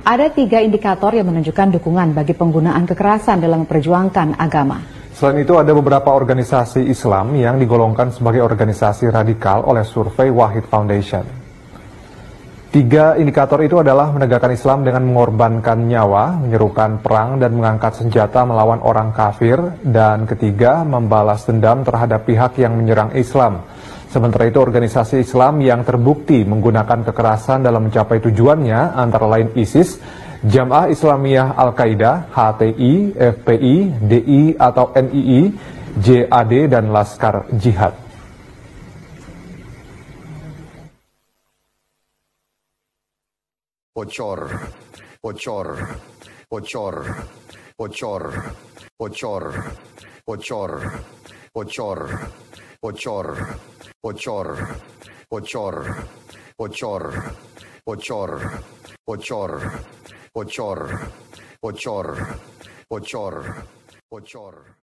Ada tiga indikator yang menunjukkan dukungan bagi penggunaan kekerasan dalam memperjuangkan agama. Selain itu ada beberapa organisasi Islam yang digolongkan sebagai organisasi radikal oleh survei Wahid Foundation. Tiga indikator itu adalah menegakkan Islam dengan mengorbankan nyawa, menyerukan perang dan mengangkat senjata melawan orang kafir, dan ketiga membalas dendam terhadap pihak yang menyerang Islam. Sementara itu organisasi Islam yang terbukti menggunakan kekerasan dalam mencapai tujuannya antara lain ISIS, Jamaah Islamiyah Al-Qaeda, HTI, FPI, DI atau NII, JAD dan Laskar Jihad. Bocor, bocor, bocor, bocor, bocor, bocor, bocor, bocor bocor, bocor, bocor, bocor, bocor, bocor, bocor, bocor, bocor.